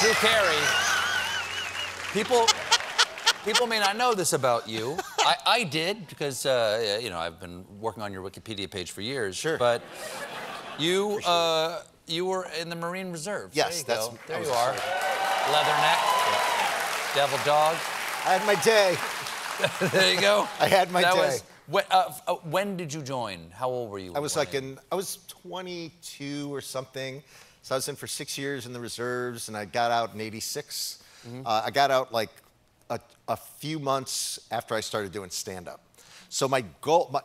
Drew Carey. People, people may not know this about you. I, I did because uh, you know I've been working on your Wikipedia page for years. Sure. But you, uh, you were in the Marine Reserve. Yes, there you that's- go. There you are. Leatherneck. Devil dog. I had my day. there you go. I had my that day. Was, when, uh, uh, when did you join? How old were you? I was like in, I was 22 or something. So I was in for six years in the reserves, and I got out in '86. Mm-hmm. Uh, I got out like a, a few months after I started doing stand-up. So my goal, my,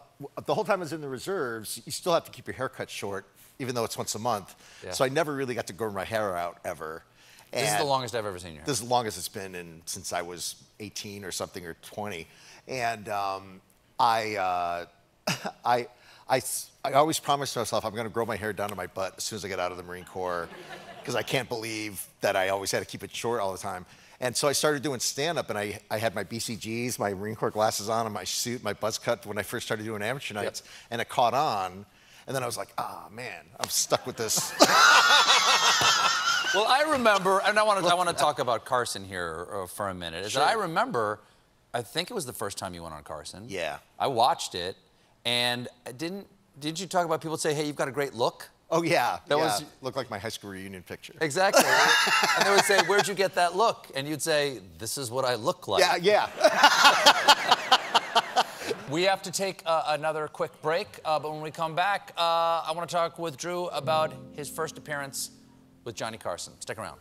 the whole time I was in the reserves, you still have to keep your hair cut short, even though it's once a month. Yeah. So I never really got to grow my hair out ever. This is the longest I've ever seen your hair. this is the longest it's been in, since I was 18 or something or 20. And um, I, uh, I, I, I always promised myself I'm going to grow my hair down to my butt as soon as I get out of the Marine Corps because I can't believe that I always had to keep it short all the time. And so I started doing stand up and I, I had my BCGs, my Marine Corps glasses on, and my suit, my buzz cut when I first started doing amateur nights. And it caught on. And then I was like, ah, man, I'm stuck with this. Well, I remember, and I want to, I want to talk about Carson here uh, for a minute. Is that I remember, I think it was the first time you went on Carson. Yeah. I watched it, and didn't did you talk about people say, "Hey, you've got a great look"? oh, yeah. That yeah. was- Looked like my high school reunion picture. Exactly. and they would say, "Where'd you get that look?" And you'd say, "This is what I look like." Yeah, yeah. We have to take uh, another quick break, uh, but when we come back, uh, I want to talk with Drew about his first appearance with Johnny Carson. Stick around.